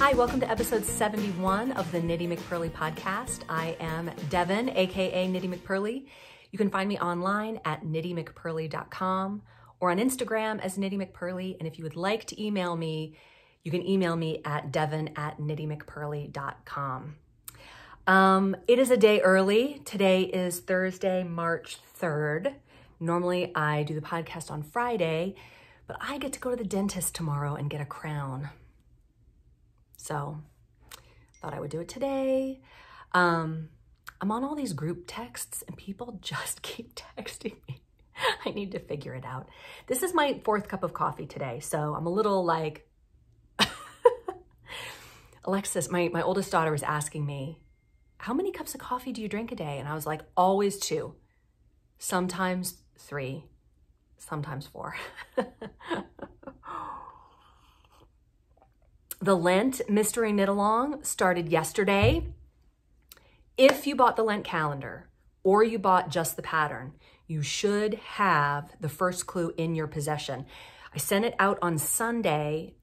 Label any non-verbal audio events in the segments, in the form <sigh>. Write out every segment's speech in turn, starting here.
Hi, welcome to episode 71 of the Knitty McPurly podcast. I am Devin, aka Knitty McPurly. You can find me online at knittymcpurly.com or on Instagram as Knitty McPurly. And if you would like to email me, you can email me at devin at knittymcpurly.com. Um, it is a day early. Today is Thursday, March 3rd. Normally I do the podcast on Friday, but I get to go to the dentist tomorrow and get a crown. So thought I would do it today. Um, I'm on all these group texts and people <laughs> just keep texting me. <laughs> I need to figure it out. This is my fourth cup of coffee today, so I'm a little like, <laughs> Alexis, my, my oldest daughter was asking me, how many cups of coffee do you drink a day? And I was like, always two, sometimes three, sometimes four. The Lent Mystery Knit Along started yesterday. If you bought the Lent calendar or you bought just the pattern, you should have the first clue in your possession. I sent it out on Sunday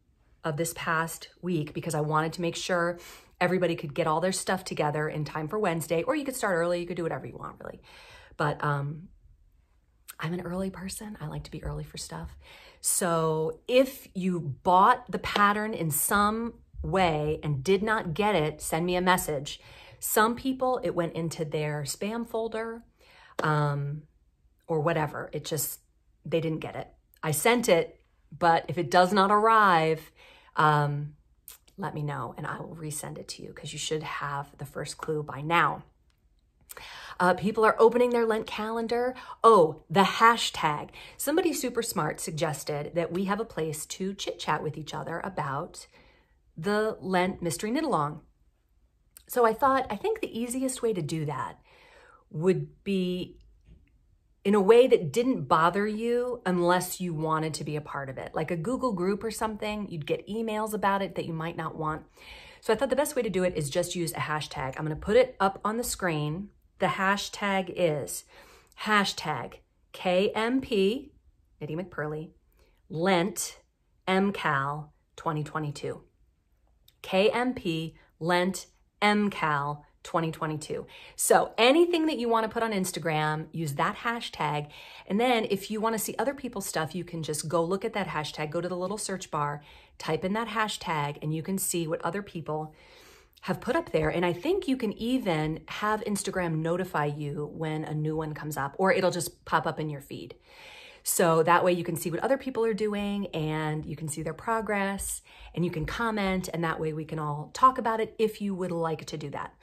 of this past week because I wanted to make sure everybody could get all their stuff together in time for Wednesday, or you could start early, you could do whatever you want really. But um, I'm an early person. I like to be early for stuff. So if you bought the pattern in some way and did not get it, send me a message. Some people, it went into their spam folder um, or whatever. It just, they didn't get it. I sent it, but if it does not arrive, um, let me know and I will resend it to you because you should have the first clue by now. Uh, people are opening their Lent calendar. Oh, the hashtag. Somebody super smart suggested that we have a place to chit chat with each other about the Lent Mystery Knit Along. So I thought, I think the easiest way to do that would be in a way that didn't bother you unless you wanted to be a part of it. Like a Google group or something, you'd get emails about it that you might not want. So I thought the best way to do it is just use a hashtag. I'm gonna put it up on the screen the hashtag is hashtag KMP, Knitty McPurly, Lent MKAL 2022. KMP Lent MKAL 2022. So anything that you want to put on Instagram, use that hashtag. And then if you want to see other people's stuff, you can just go look at that hashtag, go to the little search bar, type in that hashtag, and you can see what other people have put up there. And I think you can even have Instagram notify you when a new one comes up, or it'll just pop up in your feed. So that way you can see what other people are doing and you can see their progress and you can comment and that way we can all talk about it if you would like to do that.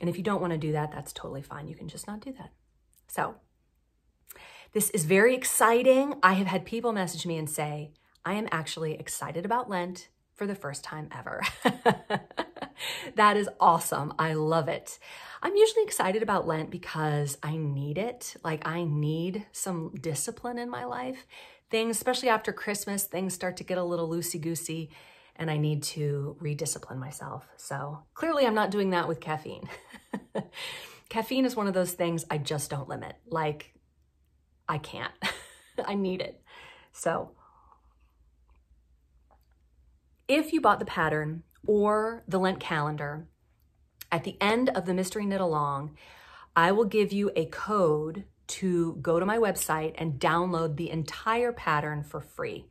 And if you don't want to do that, that's totally fine. You can just not do that. So this is very exciting. I have had people message me and say, I am actually excited about Lent for the first time ever. <laughs> that is awesome. I love it. I'm usually excited about Lent because I need it. Like I need some discipline in my life. Things, especially after Christmas, things start to get a little loosey-goosey and I need to rediscipline myself. So clearly I'm not doing that with caffeine. <laughs> caffeine is one of those things I just don't limit. Like I can't, <laughs> I need it. So if you bought the pattern or the Lent calendar, at the end of the Mystery Knit Along, I will give you a code to go to my website and download the entire pattern for free.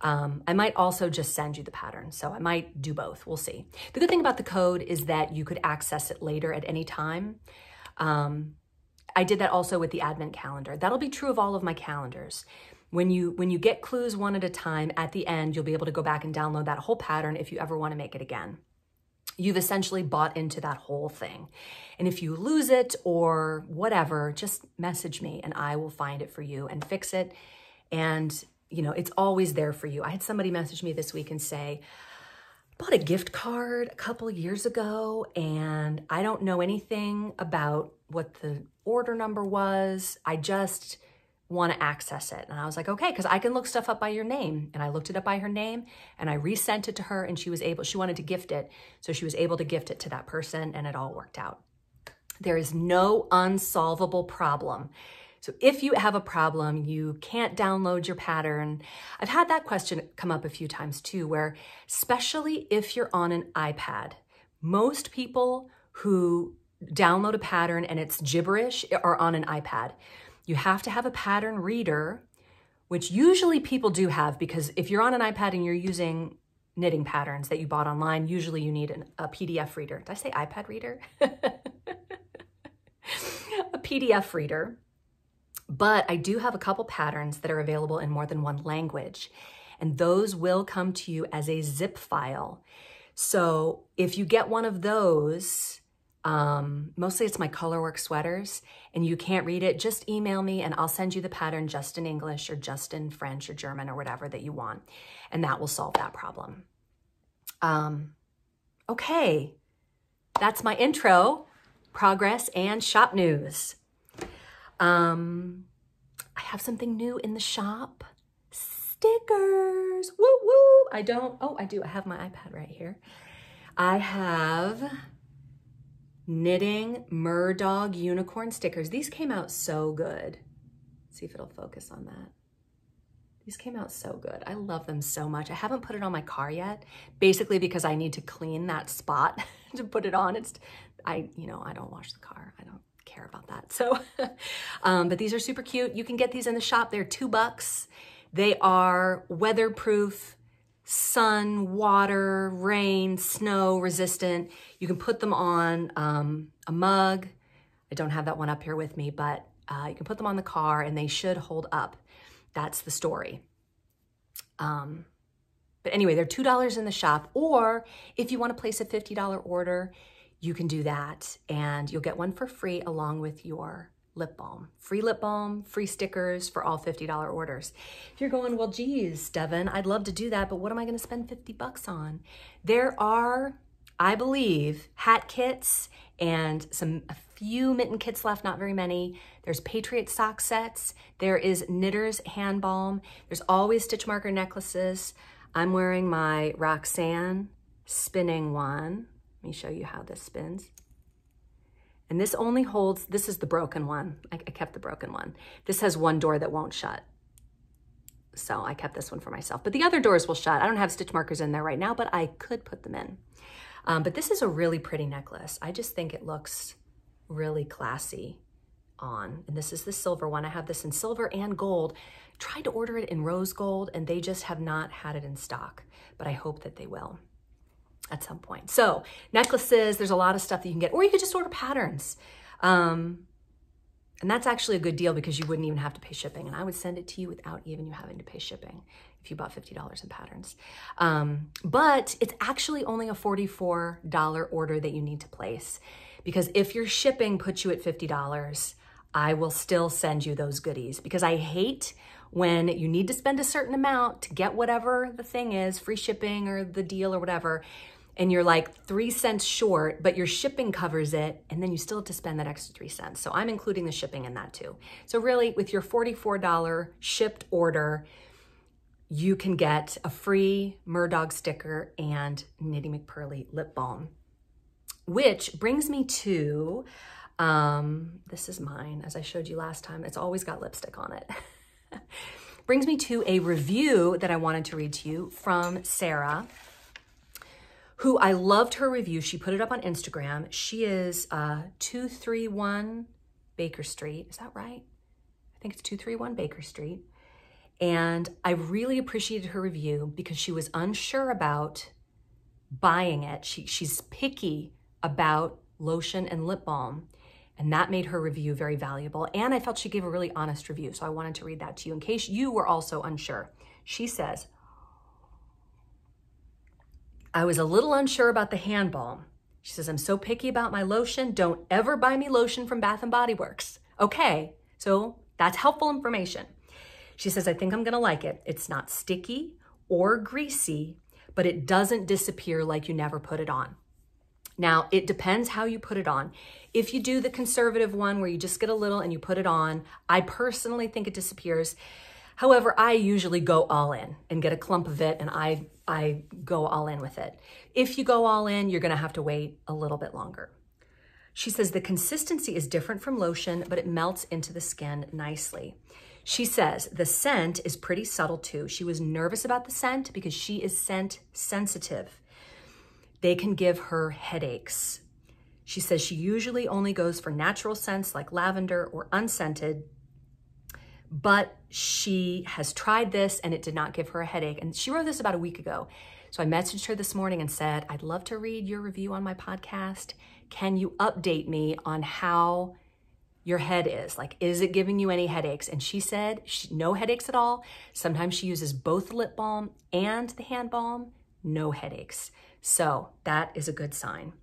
Um, I might also just send you the pattern, so I might do both. We'll see. The good thing about the code is that you could access it later at any time. Um, I did that also with the Advent calendar. That'll be true of all of my calendars. When you, when you get clues one at a time, at the end, you'll be able to go back and download that whole pattern if you ever want to make it again. You've essentially bought into that whole thing. And if you lose it or whatever, just message me and I will find it for you and fix it. And, you know, it's always there for you. I had somebody message me this week and say, bought a gift card a couple years ago and I don't know anything about what the order number was. I just want to access it. And I was like, okay, because I can look stuff up by your name. And I looked it up by her name and I resent it to her and she was able, she wanted to gift it. So she was able to gift it to that person and it all worked out. There is no unsolvable problem So if you have a problem, you can't download your pattern. I've had that question come up a few times too, where especially if you're on an iPad, most people who download a pattern and it's gibberish are on an iPad. You have to have a pattern reader, which usually people do have because if you're on an iPad and you're using knitting patterns that you bought online, usually you need an, a PDF reader. Did I say iPad reader? <laughs> a PDF reader. But I do have a couple patterns that are available in more than one language, and those will come to you as a zip file. So if you get one of those, um, mostly it's my colorwork sweaters, and you can't read it, just email me and I'll send you the pattern just in English or just in French or German or whatever that you want, and that will solve that problem. Um, okay, that's my intro, progress, and shop news. Um, I have something new in the shop. Stickers. Woo woo. I don't, oh, I do. I have my iPad right here. I have knitting Murdog unicorn stickers. These came out so good. Let's see if it'll focus on that. These came out so good. I love them so much. I haven't put it on my car yet, basically because I need to clean that spot <laughs> to put it on. It's, I, you know, I don't wash the car. I don't care about that. So, <laughs> um, but these are super cute. You can get these in the shop. They're two bucks. They are weatherproof, sun, water, rain, snow resistant. You can put them on um, a mug. I don't have that one up here with me, but uh, you can put them on the car and they should hold up. That's the story. Um, but anyway, they're $2 in the shop. Or if you want to place a $50 order, you can do that and you'll get one for free along with your lip balm. Free lip balm, free stickers for all $50 orders. If you're going, well, geez, Devin, I'd love to do that, but what am I going to spend 50 bucks on? There are, I believe, hat kits and some a few mitten kits left, not very many. There's Patriot sock sets. There is Knitter's hand balm. There's always stitch marker necklaces. I'm wearing my Roxanne spinning one. Let me show you how this spins. And this only holds, this is the broken one. I, I, kept the broken one. This has one door that won't shut. So I kept this one for myself. But the other doors will shut. I don't have stitch markers in there right now, but I could put them in. Um, but this is a really pretty necklace. I just think it looks really classy on. And this is the silver one. I have this in silver and gold. Tried to order it in rose gold and they just have not had it in stock, but I hope that they will at some point. So necklaces, there's a lot of stuff that you can get, or you could just order patterns. Um, and that's actually a good deal because you wouldn't even have to pay shipping. And I would send it to you without even you having to pay shipping if you bought $50 in patterns. Um, but it's actually only a $44 order that you need to place because if your shipping puts you at $50, I will still send you those goodies because I hate when you need to spend a certain amount to get whatever the thing is, free shipping or the deal or whatever, and you're like three cents short, but your shipping covers it, and then you still have to spend that extra three cents. So I'm including the shipping in that too. So really, with your $44 shipped order, you can get a free Murdog sticker and Knitty McPurly lip balm, which brings me to, um, this is mine, as I showed you last time. It's always got lipstick on it. <laughs> brings me to a review that I wanted to read to you from Sarah who I loved her review. She put it up on Instagram. She is uh, 231 Baker Street. Is that right? I think it's 231 Baker Street. And I really appreciated her review because she was unsure about buying it. She, she's picky about lotion and lip balm. And that made her review very valuable. And I felt she gave a really honest review. So I wanted to read that to you in case you were also unsure. She says, I was a little unsure about the hand balm. She says, I'm so picky about my lotion. Don't ever buy me lotion from Bath & Body Works. Okay, so that's helpful information. She says, I think I'm gonna like it. It's not sticky or greasy, but it doesn't disappear like you never put it on. Now, it depends how you put it on. If you do the conservative one where you just get a little and you put it on, I personally think it disappears. However, I usually go all in and get a clump of it and I, I go all in with it. If you go all in, you're gonna have to wait a little bit longer. She says the consistency is different from lotion, but it melts into the skin nicely. She says the scent is pretty subtle too. She was nervous about the scent because she is scent sensitive. They can give her headaches. She says she usually only goes for natural scents like lavender or unscented, but she has tried this and it did not give her a headache. And she wrote this about a week ago. So I messaged her this morning and said, I'd love to read your review on my podcast. Can you update me on how your head is? Like, is it giving you any headaches? And she said, she, no headaches at all. Sometimes she uses both the lip balm and the hand balm, no headaches. So that is a good sign.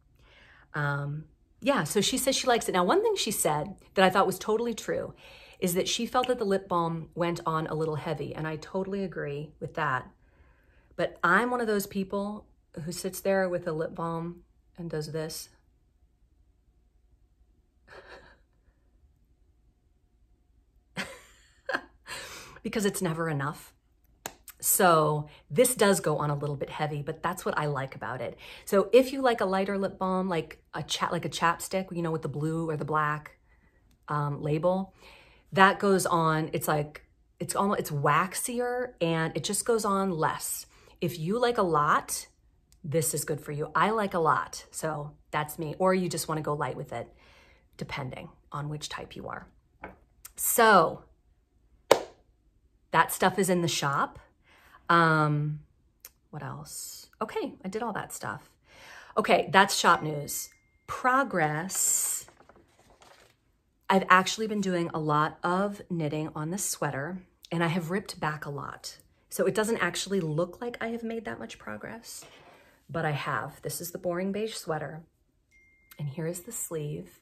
Um, yeah, so she says she likes it. Now, one thing she said that I thought was totally true is that she felt that the lip balm went on a little heavy, and I totally agree with that. But I'm one of those people who sits there with a lip balm and does this. <laughs> because it's never enough. So this does go on a little bit heavy, but that's what I like about it. So if you like a lighter lip balm, like a chat, like a chapstick, you know, with the blue or the black um, label, that goes on. It's like it's almost it's waxier and it just goes on less. If you like a lot, this is good for you. I like a lot, so that's me. Or you just want to go light with it, depending on which type you are. So that stuff is in the shop. Um, what else? Okay, I did all that stuff. Okay, that's shop news. Progress. I've actually been doing a lot of knitting on this sweater and I have ripped back a lot. So it doesn't actually look like I have made that much progress, but I have. This is the boring beige sweater and here is the sleeve.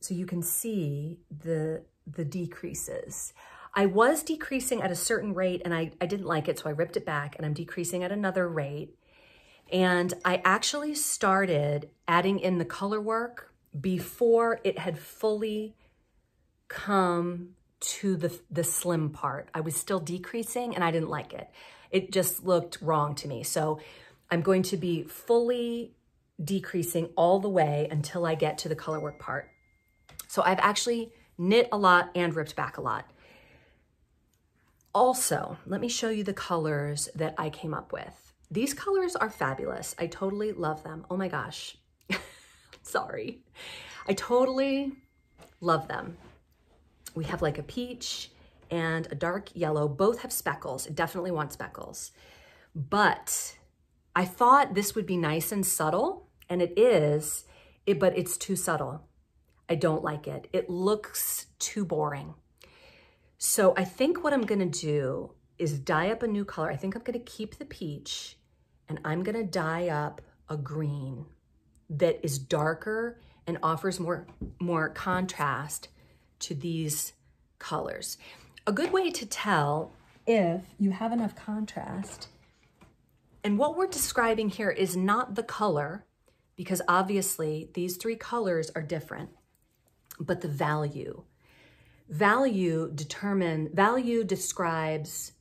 So you can see the, the decreases. I was decreasing at a certain rate and I, I didn't like it, so I ripped it back and I'm decreasing at another rate. And I actually started adding in the color work before it had fully come to the, the slim part. I was still decreasing and I didn't like it. It just looked wrong to me. So I'm going to be fully decreasing all the way until I get to the color work part. So I've actually knit a lot and ripped back a lot. Also, let me show you the colors that I came up with. These colors are fabulous. I totally love them. Oh my gosh. <laughs> Sorry. I totally love them. We have like a peach and a dark yellow. Both have speckles. I definitely want speckles. But I thought this would be nice and subtle, and it is, it, but it's too subtle. I don't like it. It looks too boring. So I think what I'm gonna do is dye up a new color. I think I'm gonna keep the peach and I'm gonna dye up a green that is darker and offers more, more contrast to these colors. A good way to tell if you have enough contrast, and what we're describing here is not the color, because obviously these three colors are different, but the value. Value determine, value describes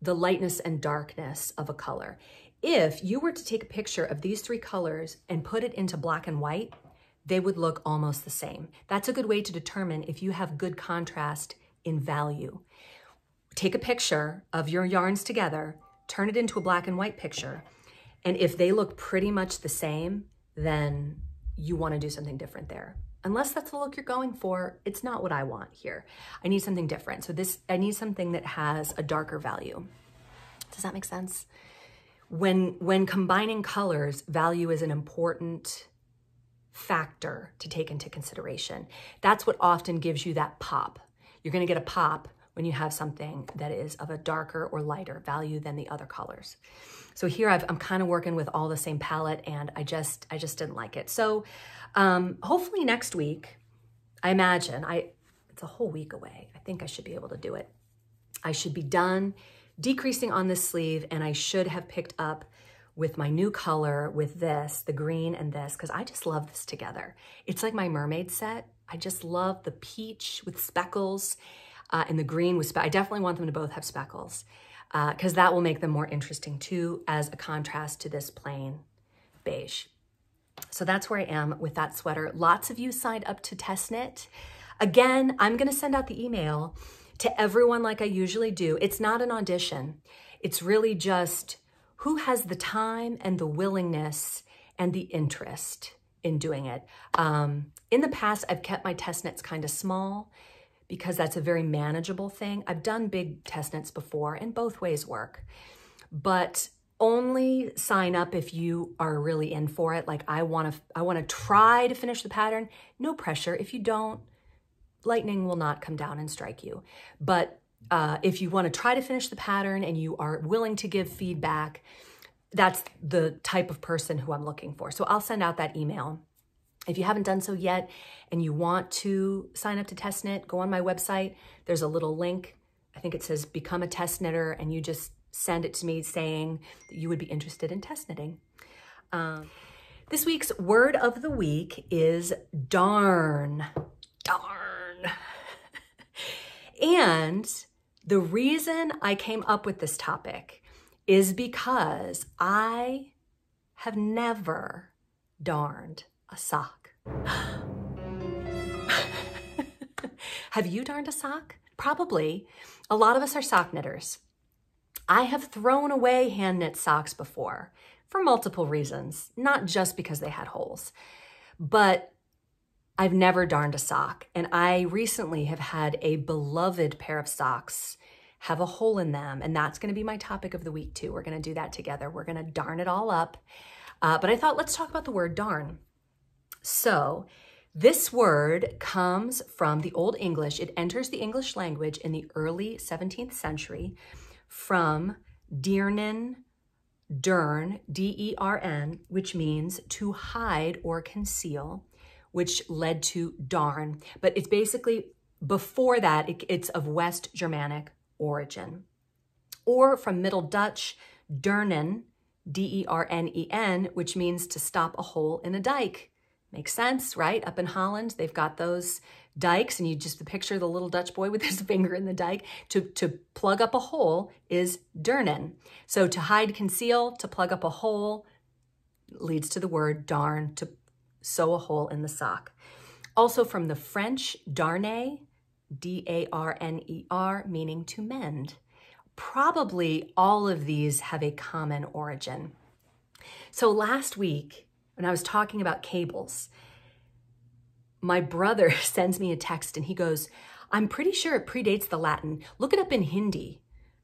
the lightness and darkness of a color. If you were to take a picture of these three colors and put it into black and white, they would look almost the same. That's a good way to determine if you have good contrast in value. Take a picture of your yarns together, turn it into a black and white picture, and if they look pretty much the same, then you wanna do something different there unless that's the look you're going for, it's not what I want here. I need something different. So this, I need something that has a darker value. Does that make sense? When, when combining colors, value is an important factor to take into consideration. That's what often gives you that pop. You're gonna get a pop when you have something that is of a darker or lighter value than the other colors. So here i am kind of working with all the same palette and I just, I just didn't like it. So um, hopefully next week, I imagine, I it's a whole week away. I think I should be able to do it. I should be done decreasing on this sleeve and I should have picked up with my new color with this, the green and this, because I just love this together. It's like my mermaid set. I just love the peach with speckles uh, and the green with, speckles. I definitely want them to both have speckles because uh, that will make them more interesting too as a contrast to this plain beige. So that's where I am with that sweater. Lots of you signed up to test knit. Again, I'm gonna send out the email to everyone like I usually do. It's not an audition. It's really just who has the time and the willingness and the interest in doing it. Um, in the past, I've kept my test nets kind of small because that's a very manageable thing. I've done big test nets before and both ways work, but only sign up if you are really in for it. Like I want to, I want to try to finish the pattern. No pressure. If you don't, lightning will not come down and strike you. But uh, if you want to try to finish the pattern and you are willing to give feedback, that's the type of person who I'm looking for. So I'll send out that email. If you haven't done so yet and you want to sign up to test knit, go on my website. There's a little link. I think it says become a test knitter and you just send it to me saying that you would be interested in test knitting. Um, this week's word of the week is darn. Darn. <laughs> and the reason I came up with this topic is because I have never darned a sock. <laughs> have you darned a sock? Probably. A lot of us are sock knitters. I have thrown away hand knit socks before for multiple reasons, not just because they had holes, but I've never darned a sock. And I recently have had a beloved pair of socks have a hole in them. And that's going to be my topic of the week, too. We're going to do that together. We're going to darn it all up. Uh, but I thought, let's talk about the word darn. So, this word comes from the Old English. It enters the English language in the early 17th century from Diernen, Dern, D-E-R-N, which means to hide or conceal, which led to darn. But it's basically, before that, it, it's of West Germanic origin. Or from Middle Dutch, dernen, D-E-R-N-E-N, which means to stop a hole in a dike. Makes sense, right? Up in Holland, they've got those dikes and you just picture the little Dutch boy <laughs> with his finger in the dike. To, to plug up a hole is dernen. So to hide, conceal, to plug up a hole leads to the word darn, to sew a hole in the sock. Also from the French, darner, D-A-R-N-E-R, meaning to mend. Probably all of these have a common origin. So last week, when I was talking about cables, my brother <laughs> sends me a text and he goes, I'm pretty sure it predates the Latin. Look it up in Hindi.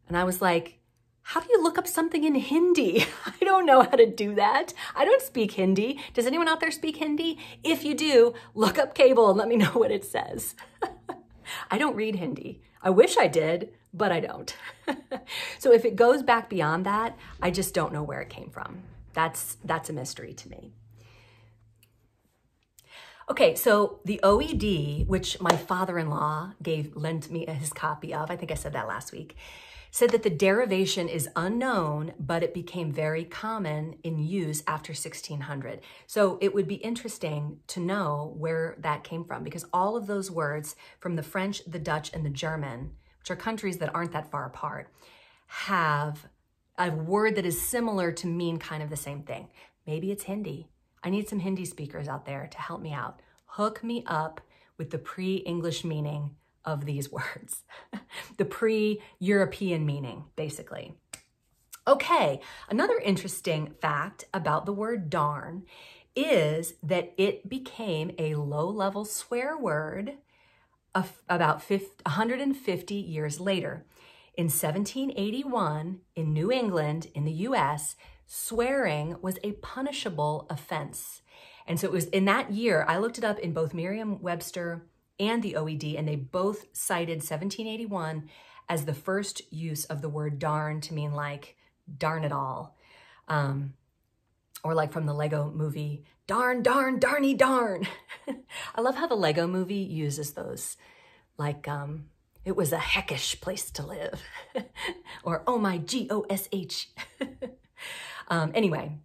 And I was like, how do you look up something in Hindi? <laughs> I don't know how to do that. I don't speak Hindi. Does anyone out there speak Hindi? If you do, look up cable and let me <laughs> know what it says. <laughs> I don't read Hindi. I wish I did, but I don't. so if it goes back beyond that, I just don't know where it came from. That's, that's a mystery to me. Okay, so the OED, which my father-in-law gave lent me his copy of, I think I said that last week, said that the derivation is unknown, but it became very common in use after 1600. So it would be interesting to know where that came from because all of those words from the French, the Dutch, and the German, which are countries that aren't that far apart, have a word that is similar to mean kind of the same thing. Maybe it's Hindi. I need some Hindi speakers out there to help me out. Hook me up with the pre-English meaning of these <laughs> words, the pre-European meaning, basically. Okay, another interesting fact about the word darn is that it became a low-level swear word about 50, 150 years later. In 1781, in New England, in the US, swearing was a punishable offense. And so it was in that year, I looked it up in both Merriam-Webster and the OED, and they both cited 1781 as the first use of the word darn to mean like darn it all. Um, or like from the Lego movie, darn, darn, darny, darn. <laughs> I love how the Lego movie uses those. Like, um, it was a heckish place to live. <laughs> or, oh my G-O-S-H. <laughs> um, anyway,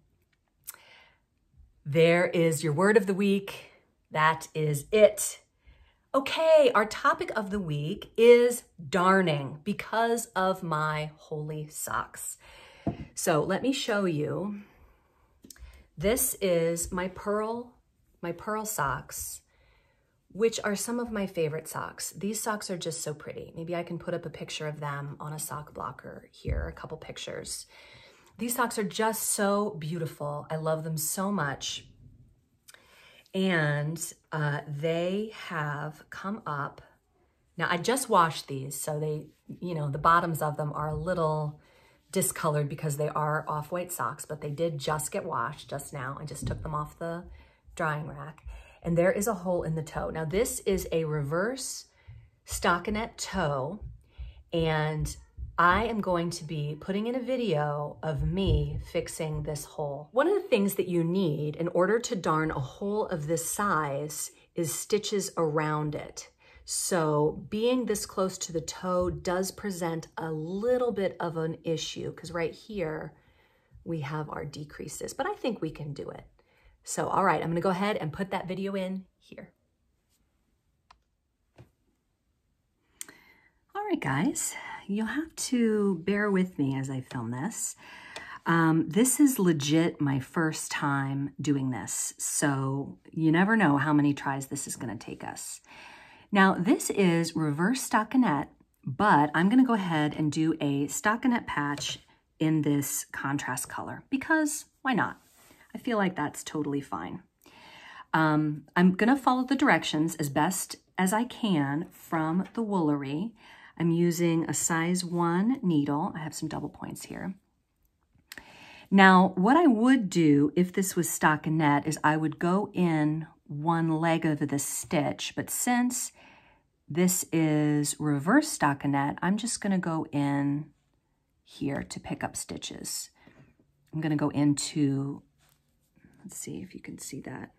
there is your word of the week. That is it. Okay, our topic of the week is darning because of my holy socks. So let me show you This is my pearl, my pearl socks, which are some of my favorite socks. These socks are just so pretty. Maybe I can put up a picture of them on a sock blocker here, a couple pictures. These socks are just so beautiful. I love them so much. And uh, they have come up. Now, I just washed these, so they, you know, the bottoms of them are a little discolored because they are off-white socks, but they did just get washed just now. I just took them off the drying rack. And there is a hole in the toe. Now, this is a reverse stockinette toe, and I am going to be putting in a video of me fixing this hole. One of the things that you need in order to darn a hole of this size is stitches around it. So being this close to the toe does present a little bit of an issue because right here we have our decreases, but I think we can do it. So, all right, I'm gonna go ahead and put that video in here. All right, guys, you'll have to bear with me as I film this. Um, this is legit my first time doing this, so you never know how many tries this is gonna take us. Now this is reverse stockinette, but I'm gonna go ahead and do a stockinette patch in this contrast color because why not? I feel like that's totally fine. Um, I'm gonna follow the directions as best as I can from the Woolery. I'm using a size one needle. I have some double points here. Now, what I would do if this was stockinette is I would go in one leg of the stitch, but since this is reverse stockinette. I'm just going to go in here to pick up stitches. I'm going to go into, let's see if you can see that.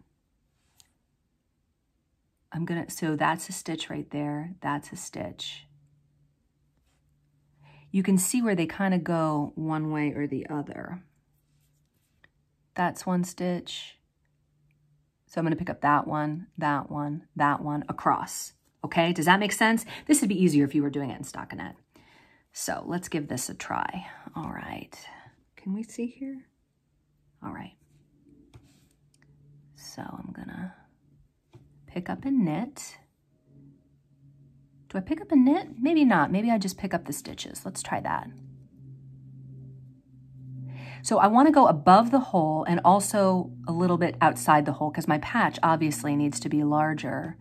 I'm going to, so that's a stitch right there. That's a stitch. You can see where they kind of go one way or the other. That's one stitch. So I'm going to pick up that one, that one, that one across. Okay, does that make sense? This would be easier if you were doing it in stockinette. So let's give this a try. All right, can we see here? All right. So I'm gonna pick up a knit. Do I pick up a knit? Maybe not. Maybe I just pick up the stitches. Let's try that. So I want to go above the hole and also a little bit outside the hole because my patch obviously needs to be larger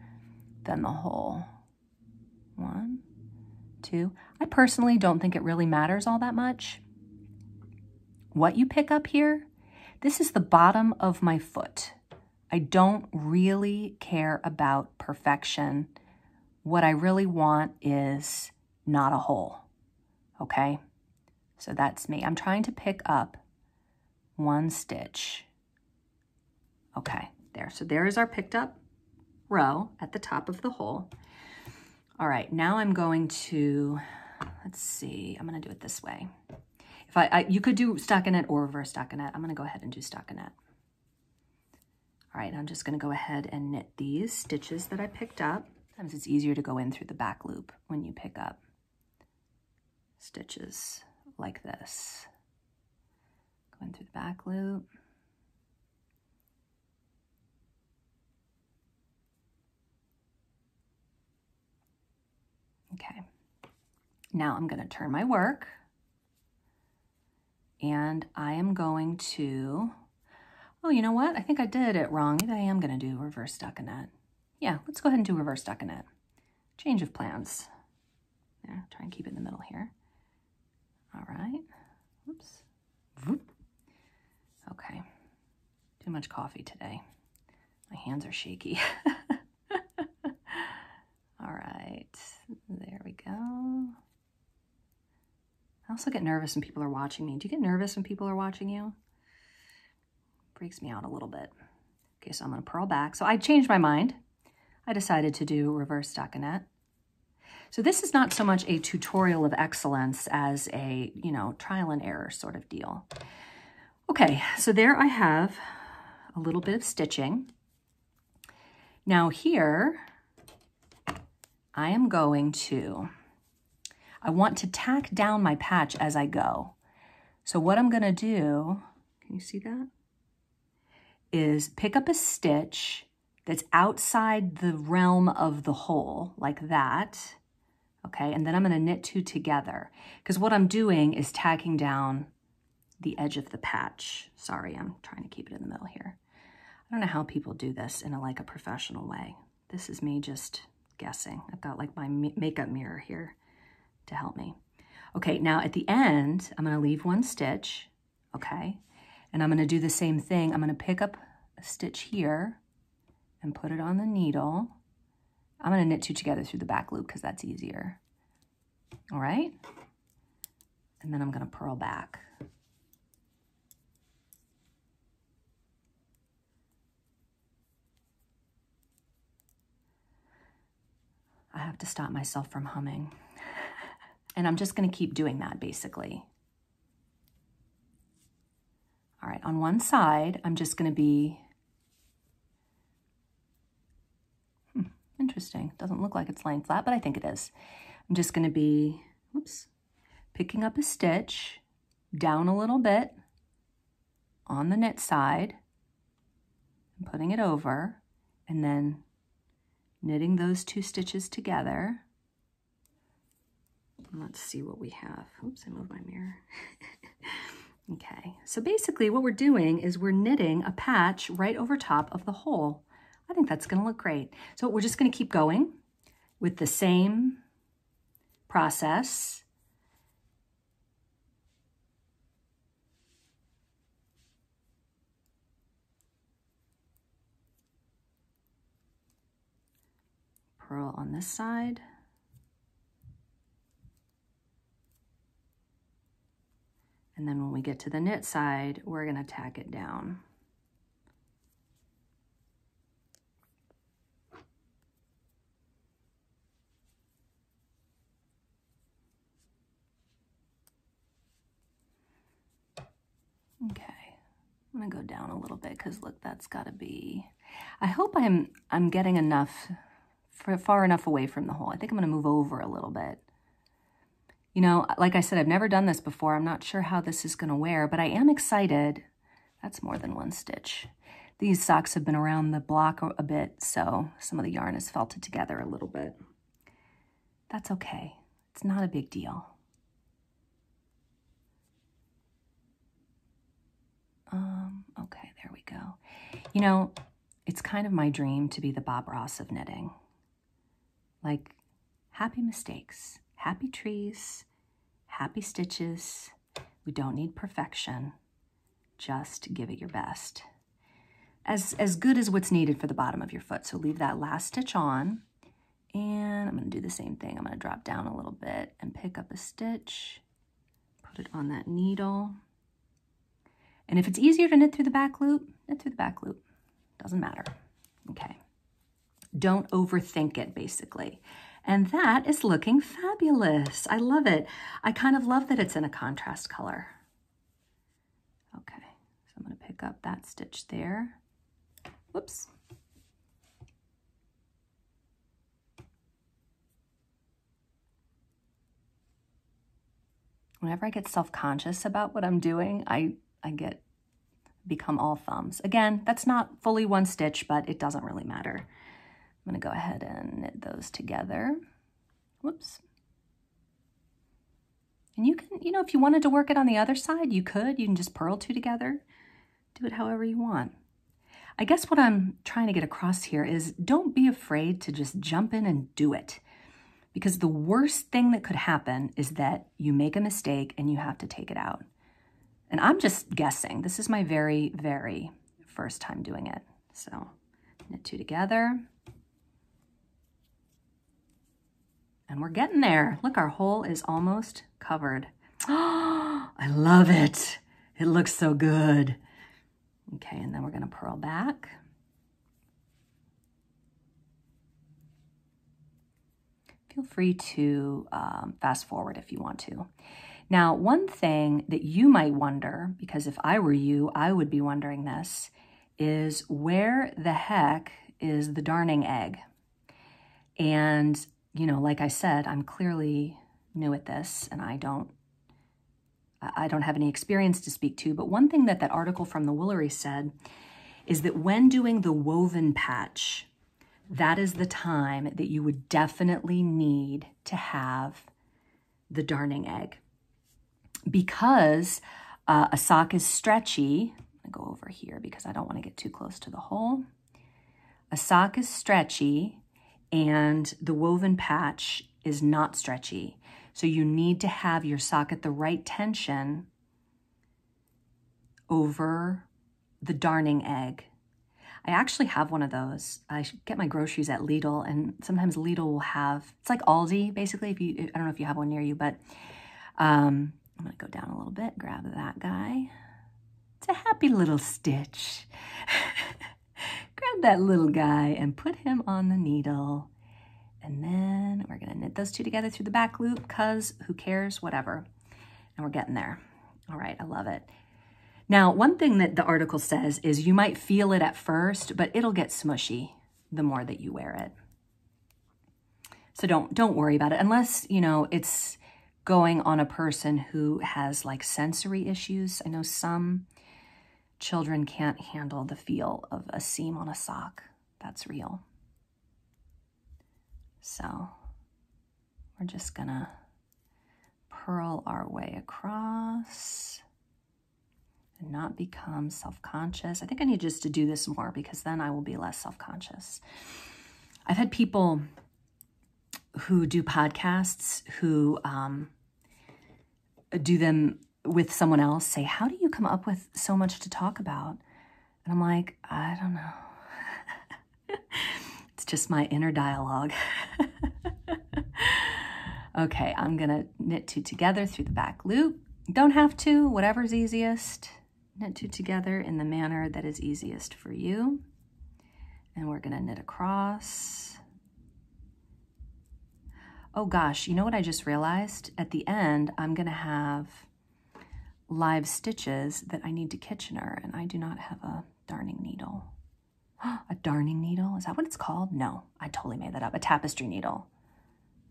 than the hole. One, two. I personally don't think it really matters all that much. What you pick up here, this is the bottom of my foot. I don't really care about perfection. What I really want is not a hole, okay? So that's me. I'm trying to pick up one stitch. Okay, there. So there is our picked up row at the top of the hole. All right, now I'm going to, let's see, I'm gonna do it this way. If I, I you could do stockinette or reverse stockinette. I'm gonna go ahead and do stockinette. All right, I'm just gonna go ahead and knit these stitches that I picked up. Sometimes it's easier to go in through the back loop when you pick up stitches like this. Going through the back loop. Okay, now I'm gonna turn my work and I am going to, oh, you know what? I think I did it wrong. I am gonna do reverse stockinette. Yeah, let's go ahead and do reverse stockinette. Change of plans. Yeah, try and keep it in the middle here. All right, Oops. Okay, too much coffee today. My hands are shaky. <laughs> All right, there we go. I also get nervous when people are watching me. Do you get nervous when people are watching you? Breaks me out a little bit. Okay, so I'm gonna purl back. So I changed my mind. I decided to do reverse stockinette. So this is not so much a tutorial of excellence as a, you know, trial and error sort of deal. Okay, so there I have a little bit of stitching. Now here, I am going to, I want to tack down my patch as I go. So what I'm gonna do, can you see that? is pick up a stitch that's outside the realm of the hole, like that, okay? And then I'm gonna knit two together, because what I'm doing is tacking down the edge of the patch. Sorry, I'm trying to keep it in the middle here. I don't know how people do this in a, like a professional way. This is me just guessing. I've got like my makeup mirror here to help me. Okay, now at the end, I'm gonna leave one stitch, okay? And I'm gonna do the same thing. I'm gonna pick up a stitch here and put it on the needle. I'm gonna knit two together through the back loop because that's easier. All right? And then I'm gonna purl back. I have to stop myself from humming. <laughs> And I'm just gonna keep doing that basically. All right, on one side, I'm just gonna be, interesting. Doesn't look like it's laying flat, but I think it is. I'm just gonna be, whoops, picking up a stitch down a little bit on the knit side and putting it over and then knitting those two stitches together. Let's see what we have. Oops, I moved my mirror. <laughs> okay, so basically what we're doing is we're knitting a patch right over top of the hole. I think that's gonna look great. So we're just gonna keep going with the same process. Purl on this side. And then when we get to the knit side, we're gonna tack it down. Okay, I'm gonna go down a little bit because look, that's gotta be, I hope I'm, I'm getting enough, for, far enough away from the hole. I think I'm gonna move over a little bit. You know, like I said, I've never done this before. I'm not sure how this is gonna wear, but I am excited. That's more than one stitch. These socks have been around the block a bit, so some of the yarn has felted together a little bit. That's okay. It's not a big deal. Um, okay, there we go. You know, it's kind of my dream to be the Bob Ross of knitting. Like, happy mistakes, happy trees, happy stitches. We don't need perfection. Just give it your best. As, as good as what's needed for the bottom of your foot. So leave that last stitch on. And I'm going to do the same thing. I'm going to drop down a little bit and pick up a stitch. Put it on that needle. And if it's easier to knit through the back loop, knit through the back loop. Doesn't matter. Okay. Don't overthink it, basically. And that is looking fabulous. I love it. I kind of love that it's in a contrast color. Okay, so I'm going to pick up that stitch there. Whoops. Whenever I get self-conscious about what I'm doing, I I get become all thumbs. Again, that's not fully one stitch, but it doesn't really matter. I'm gonna go ahead and knit those together. Whoops. And you can, you know, if you wanted to work it on the other side, you could. You can just purl two together. Do it however you want. I guess what I'm trying to get across here is don't be afraid to just jump in and do it. Because the worst thing that could happen is that you make a mistake and you have to take it out. And I'm just guessing. This is my very, very first time doing it. So knit two together. And we're getting there. Look, our hole is almost covered. Oh, <gasps> I love it. It looks so good. Okay, and then we're gonna purl back. Feel free to um, fast forward if you want to. Now, one thing that you might wonder, because if I were you, I would be wondering this, is where the heck is the darning egg? And, you know, like I said, I'm clearly new at this and I don't I don't have any experience to speak to, but one thing that that article from the Woolery said is that when doing the woven patch, that is the time that you would definitely need to have the darning egg. Because uh, a sock is stretchy, I'm gonna go over here because I don't wanna get too close to the hole. A sock is stretchy and the woven patch is not stretchy. So you need to have your sock at the right tension over the darning egg. I actually have one of those. I get my groceries at Lidl and sometimes Lidl will have, it's like Aldi basically, if you, I don't know if you have one near you, but um, I'm gonna go down a little bit, grab that guy. It's a happy little stitch. <laughs> grab that little guy and put him on the needle. And then we're gonna knit those two together through the back loop because who cares, whatever. And we're getting there. All right, I love it. Now, one thing that the article says is you might feel it at first, but it'll get smushy the more that you wear it. So don't don't worry about it unless, you know, it's going on a person who has like sensory issues. I know some children can't handle the feel of a seam on a sock. That's real. So we're just gonna purl our way across not become self-conscious. I think I need just to do this more because then I will be less self-conscious. I've had people who do podcasts who um, do them with someone else say, How do you come up with so much to talk about? And I'm like, I don't know. <laughs> it's just my inner dialogue. <laughs> okay, I'm going to knit two together through the back loop. Don't have to, whatever's easiest. Knit two together in the manner that is easiest for you. And we're going to knit across. Oh gosh, you know what I just realized? At the end, I'm going to have live stitches that I need to Kitchener, and I do not have a darning needle. <gasps> a darning needle? Is that what it's called? No, I totally made that up. A tapestry needle.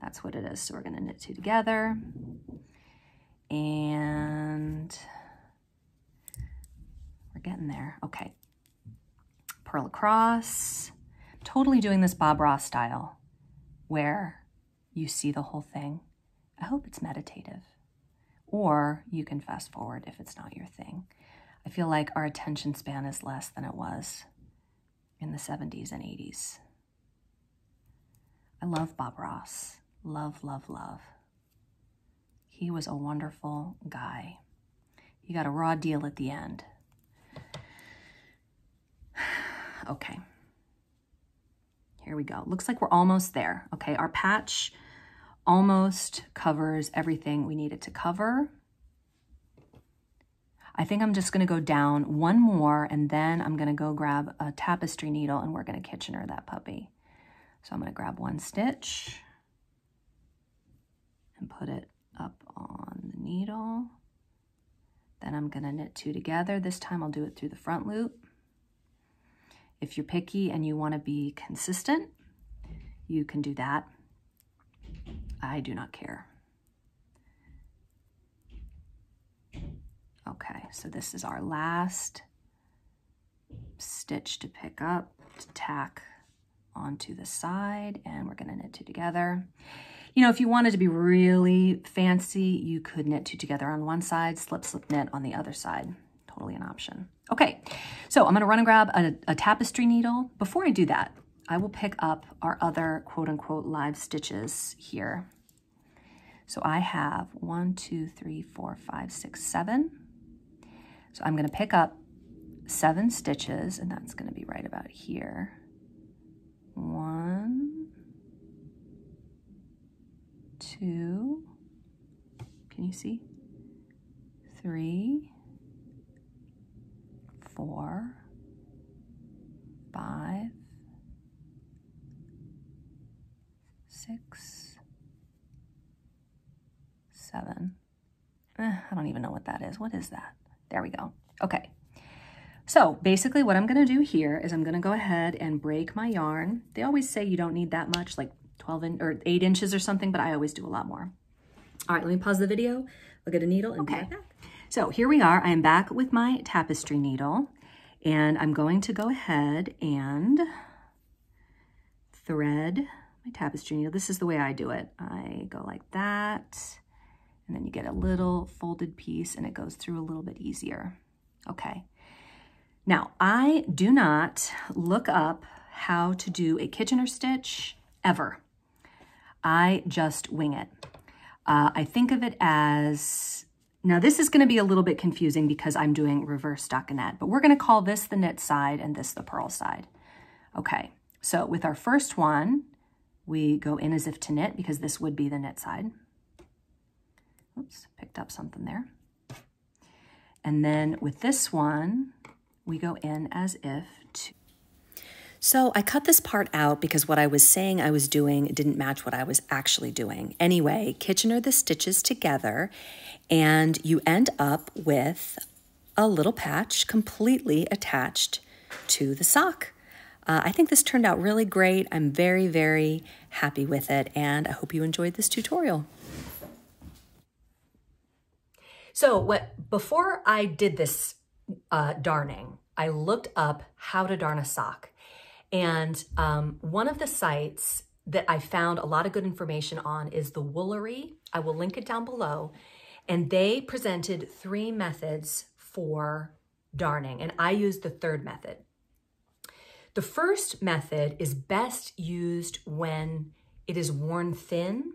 That's what it is. So we're going to knit two together. And getting there. Okay. Purl across. totally doing this Bob Ross style where you see the whole thing. I hope it's meditative. Or you can fast forward if it's not your thing. I feel like our attention span is less than it was in the 70s and 80s. I love Bob Ross. Love, love, love. He was a wonderful guy. He got a raw deal at the end. Okay. Here we go. Looks like we're almost there. Okay, our patch almost covers everything we needed to cover. I think I'm just going to go down one more and then I'm going to go grab a tapestry needle and we're going to Kitchener that puppy. So I'm going to grab one stitch and put it up on the needle. Then I'm going to knit two together. This time I'll do it through the front loop. If you're picky and you want to be consistent, you can do that. I do not care. Okay, so this is our last stitch to pick up, to tack onto the side, and we're gonna knit two together. You know, if you wanted to be really fancy, you could knit two together on one side, slip, slip, knit on the other side. Totally an option. Okay, so I'm gonna run and grab a, a tapestry needle. Before I do that, I will pick up our other quote unquote live stitches here. So I have one, two, three, four, five, six, seven. So I'm gonna pick up seven stitches and that's gonna be right about here. One, two, can you see? Three, four, five, six, seven. Eh, I don't even know what that is. What is that? There we go. Okay. So basically what I'm going to do here is I'm going to go ahead and break my yarn. They always say you don't need that much, like 12 in, or 8 inches or something, but I always do a lot more. All right, let me pause the video, look at a needle, and okay. be right back. So here we are. I am back with my tapestry needle. And I'm going to go ahead and thread my tapestry needle. This is the way I do it. I go like that, and then you get a little folded piece and it goes through a little bit easier. Okay. Now, I do not look up how to do a Kitchener stitch ever. I just wing it. Uh, I think of it as, now this is gonna be a little bit confusing because I'm doing reverse stockinette, but we're gonna call this the knit side and this the purl side. Okay, so with our first one, we go in as if to knit because this would be the knit side. Oops, picked up something there. And then with this one, we go in as if to. So I cut this part out because what I was saying I was doing didn't match what I was actually doing. Anyway, Kitchener the stitches together and you end up with a little patch completely attached to the sock. Uh, I think this turned out really great. I'm very, very happy with it, and I hope you enjoyed this tutorial. So what before I did this uh, darning, I looked up how to darn a sock. And um, one of the sites that I found a lot of good information on is the Woolery. I will link it down below. And they presented three methods for darning, and I used the third method. The first method is best used when it is worn thin,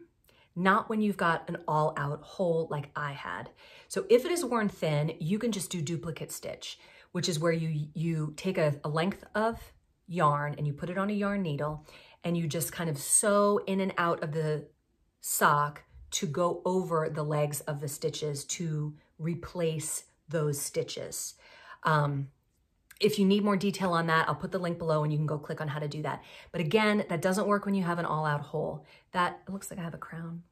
not when you've got an all out hole like I had. So if it is worn thin, you can just do duplicate stitch, which is where you, you take a, a length of yarn and you put it on a yarn needle and you just kind of sew in and out of the sock to go over the legs of the stitches to replace those stitches. Um, if you need more detail on that, I'll put the link below and you can go click on how to do that. But again, that doesn't work when you have an all-out hole. That looks like I have a crown.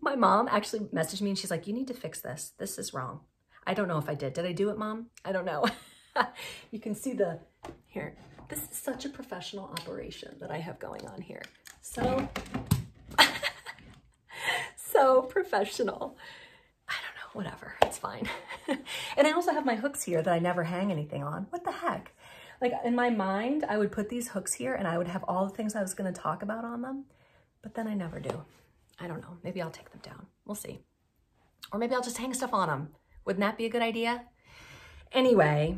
My mom actually messaged me and she's like, you need to fix this. This is wrong. I don't know if I did. Did I do it, mom? I don't know. <laughs> you can see the, here, this is such a professional operation that I have going on here. So, <laughs> so professional I don't know, whatever, it's fine. <laughs> and I also have my hooks here that I never hang anything on. What the heck? Like in my mind, I would put these hooks here and I would have all the things I was gonna talk about on them, but then I never do. I don't know, maybe I'll take them down. We'll see. Or maybe I'll just hang stuff on them. Wouldn't that be a good idea? Anyway,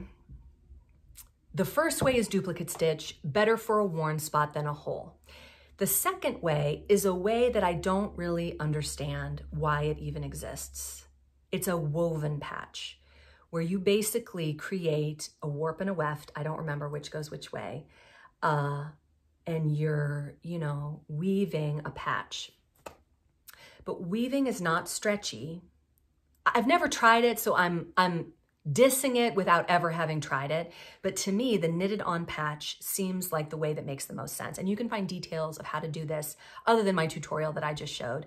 the first way is duplicate stitch, better for a worn spot than a hole. The second way is a way that I don't really understand why it even exists. It's a woven patch where you basically create a warp and a weft. I don't remember which goes which way. Uh, and you're, you know, weaving a patch. But weaving is not stretchy. I've never tried it, so I'm, I'm dissing it without ever having tried it. But to me, the knitted on patch seems like the way that makes the most sense. And you can find details of how to do this other than my tutorial that I just showed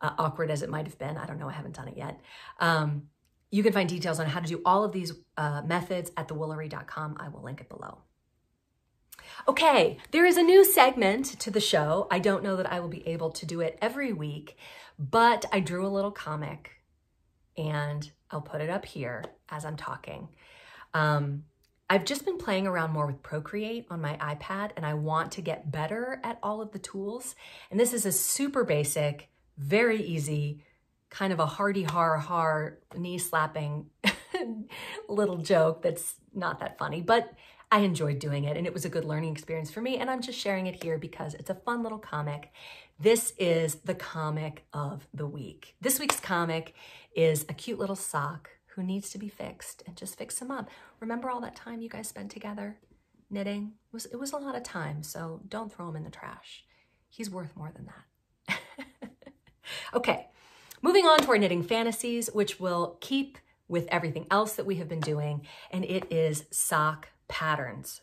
uh, awkward as it might have been. I don't know, I haven't done it yet. Um, you can find details on how to do all of these uh, methods at thewoolery.com. I will link it below. Okay, there is a new segment to the show. I don't know that I will be able to do it every week, but I drew a little comic and I'll put it up here as I'm talking. Um, I've just been playing around more with Procreate on my iPad and I want to get better at all of the tools. And this is a super basic very easy, kind of a hearty har har knee slapping <laughs> little joke that's not that funny, but I enjoyed doing it and it was a good learning experience for me. And I'm just sharing it here because it's a fun little comic. This is the comic of the week. This week's comic is a cute little sock who needs to be fixed and just fix him up. Remember all that time you guys spent together knitting? It was, it was a lot of time, so don't throw him in the trash. He's worth more than that. <laughs> Okay, moving on to our knitting fantasies, which will keep with everything else that we have been doing, and it is sock patterns.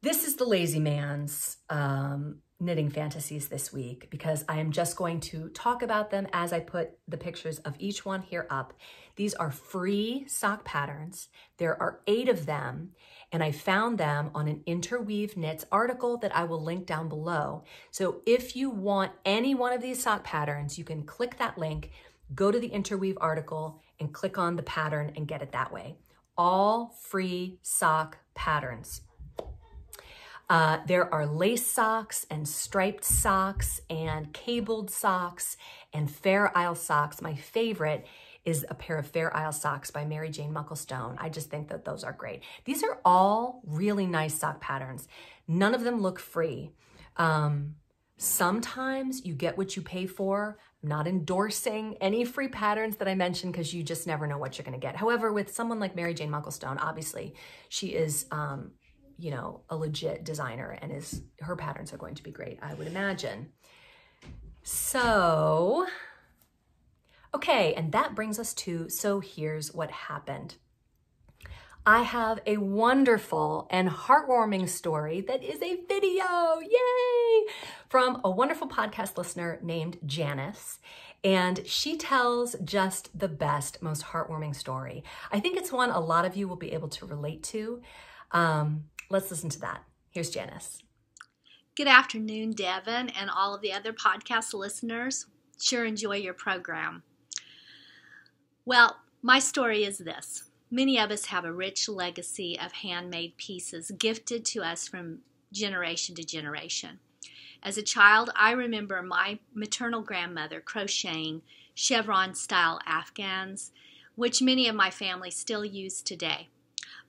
This is the lazy man's um, knitting fantasies this week because I am just going to talk about them as I put the pictures of each one here up. These are free sock patterns. There are eight of them, and I found them on an Interweave Knits article that I will link down below. So if you want any one of these sock patterns, you can click that link, go to the Interweave article, and click on the pattern and get it that way. all free sock patterns. Uh, there are lace socks and striped socks and cabled socks and Fair Isle socks. My favorite is a pair of Fair Isle socks by Mary Jane Mucklestone. I just think that those are great. These are all really nice sock patterns. None of them look free. Um, sometimes you get what you pay for. I'm not endorsing any free patterns that I mentioned because you just never know what you're going to get. However, with someone like Mary Jane Mucklestone, obviously she is, um, you know, a legit designer and is her patterns are going to be great, I would imagine. So Okay, and that brings us to So Here's What Happened. I have a wonderful and heartwarming story that is a video, yay, from a wonderful podcast listener named Janice. And she tells just the best, most heartwarming story. I think it's one a lot of you will be able to relate to. Um, let's listen to that. Here's Janice. Good afternoon, Devin, and all of the other podcast listeners. Sure enjoy your program. Well, my story is this. Many of us have a rich legacy of handmade pieces gifted to us from generation to generation. As a child, I remember my maternal grandmother crocheting chevron style afghans, which many of my family still use today.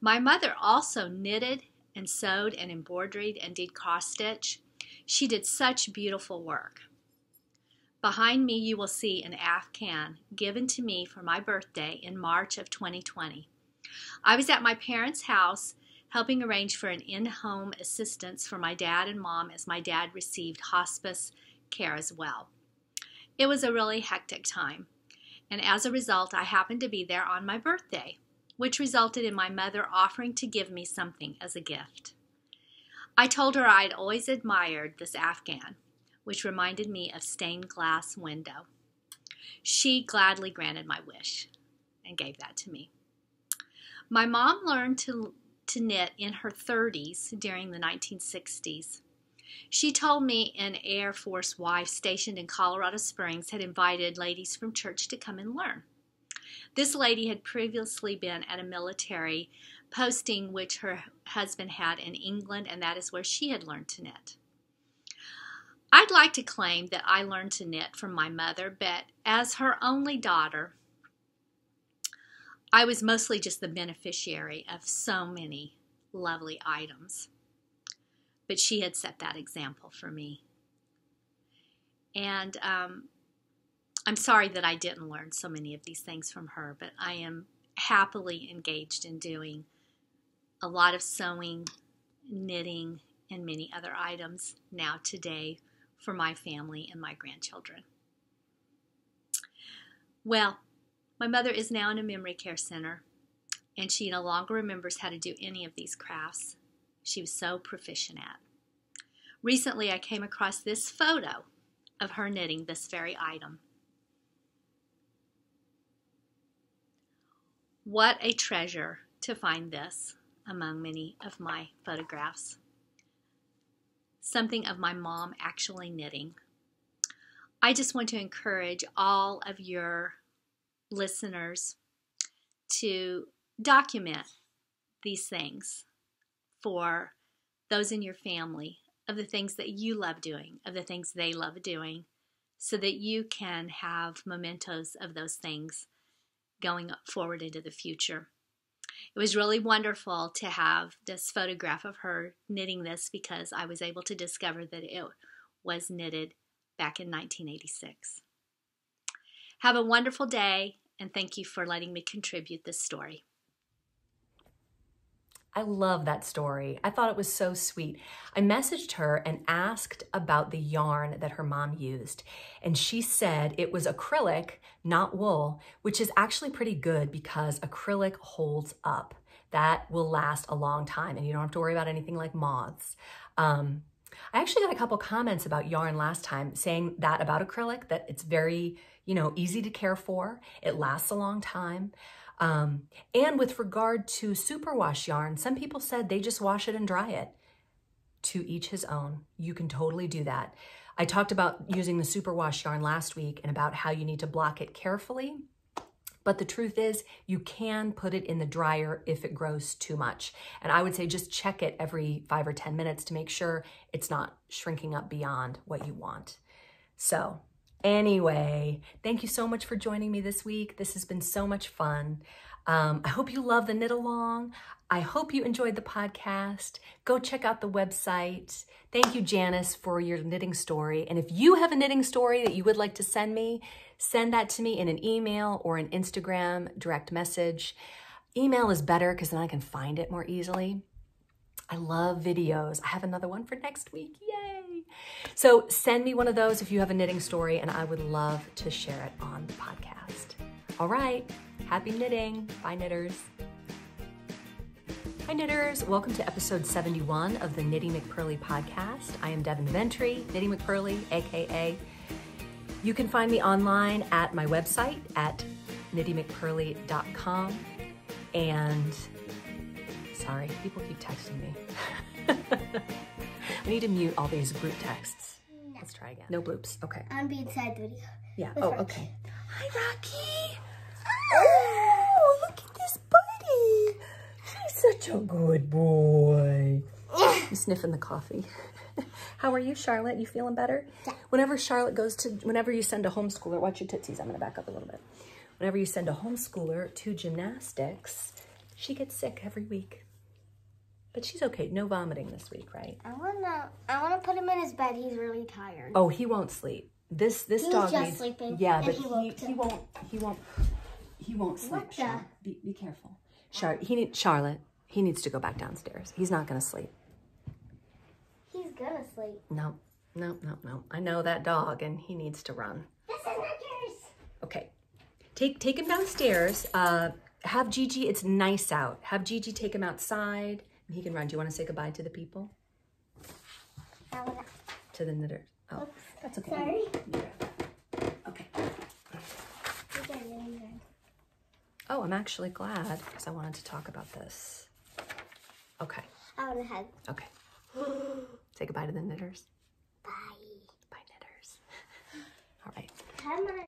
My mother also knitted and sewed and embroidered and did cross stitch. She did such beautiful work. Behind me, you will see an Afghan given to me for my birthday in March of 2020. I was at my parents' house helping arrange for an in home assistance for my dad and mom as my dad received hospice care as well. It was a really hectic time, and as a result, I happened to be there on my birthday, which resulted in my mother offering to give me something as a gift. I told her I'd always admired this Afghan which reminded me of stained glass window. She gladly granted my wish and gave that to me. My mom learned to, to knit in her 30s during the 1960s. She told me an Air Force wife stationed in Colorado Springs had invited ladies from church to come and learn. This lady had previously been at a military posting which her husband had in England, and that is where she had learned to knit. I'd like to claim that I learned to knit from my mother, but as her only daughter, I was mostly just the beneficiary of so many lovely items. But she had set that example for me. And um, I'm sorry that I didn't learn so many of these things from her, but I am happily engaged in doing a lot of sewing, knitting, and many other items now today for my family and my grandchildren. Well, my mother is now in a memory care center, and she no longer remembers how to do any of these crafts she was so proficient at. Recently, I came across this photo of her knitting this very item. What a treasure to find this among many of my photographs something of my mom actually knitting. I just want to encourage all of your listeners to document these things for those in your family of the things that you love doing, of the things they love doing, so that you can have mementos of those things going forward into the future it was really wonderful to have this photograph of her knitting this because I was able to discover that it was knitted back in 1986. Have a wonderful day, and thank you for letting me contribute this story. I love that story. I thought it was so sweet. I messaged her and asked about the yarn that her mom used. And she said it was acrylic, not wool, which is actually pretty good because acrylic holds up. That will last a long time and you don't have to worry about anything like moths. Um, I actually got a couple comments about yarn last time saying that about acrylic, that it's very, you know, easy to care for. It lasts a long time. Um, and with regard to superwash yarn, some people said they just wash it and dry it. To each his own. You can totally do that. I talked about using the superwash yarn last week and about how you need to block it carefully. But the truth is, you can put it in the dryer if it grows too much. And I would say just check it every five or 10 minutes to make sure it's not shrinking up beyond what you want. So anyway, thank you so much for joining me this week. This has been so much fun. Um, I hope you love the knit along. I hope you enjoyed the podcast. Go check out the website. Thank you, Janice, for your knitting story. And if you have a knitting story that you would like to send me, send that to me in an email or an Instagram direct message. Email is better because then I can find it more easily. I love videos. I have another one for next week. Yay! So send me one of those if you have a knitting story, and I would love to share it on the podcast. All right. Happy knitting. Bye, knitters. Hi, knitters. Welcome to episode 71 of the Knitty McPurly podcast. I am Devin Ventry, Knitty McPurly, aka you can find me online at my website at knittymcpurly.com. And sorry, people keep texting me. <laughs> I need to mute all these group texts. Let's try again. No bloops. Okay. On the inside video. Yeah. With Oh, Rocky. okay. Hi, Rocky. Ah! Oh, look at this buddy. He's such a good boy. <laughs> He's sniffing the coffee. <laughs> How are you, Charlotte? You feeling better? Yeah. Whenever Charlotte goes to, whenever you send a homeschooler, watch your tootsies. I'm going to back up a little bit. Whenever you send a homeschooler to gymnastics, she gets sick every week. But she's okay. No vomiting this week, right? I wanna, I wanna put him in his bed. He's really tired. Oh, he won't sleep. This this He was dog just needs, sleeping, Yeah, but he he he won't he won't he won't sleep. What the-. Be be careful. Char he need Charlotte. He needs to go back downstairs. He's not gonna sleep. He's gonna sleep. No, no, no, no. I know that dog, and he needs to run. This is not yours. Okay, take take him downstairs. Uh, have Gigi. It's nice out. Have Gigi take him outside, he can run. Do you want to say goodbye to the people? Wanna, the knitters? Oh, that's okay. sorry. Okay. You got it in there. Oh, I'm actually glad because I wanted to talk about this. Okay. I wanna have. Okay. <gasps> Say goodbye to the knitters. Bye. Bye, knitters. <laughs> All right. Have my.